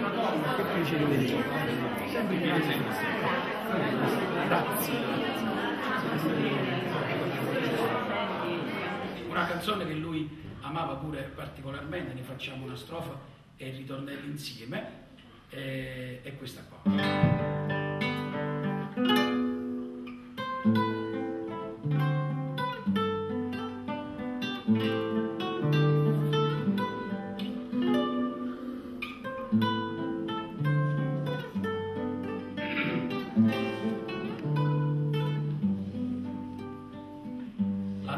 Che piacere vedere. Sempre grazie. Grazie. Una canzone che lui amava pure particolarmente, ne facciamo una strofa e il ritornello insieme, è, è questa qua. La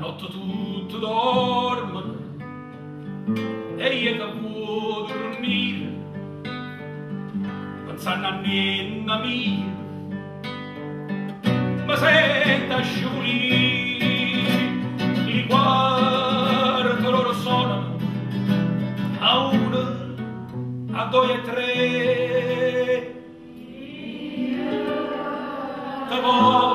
notte tutto dorme e io che può dormire pensando a nonna mia ma senta scivolì li guardo loro sono a una a due e tre. Te voglio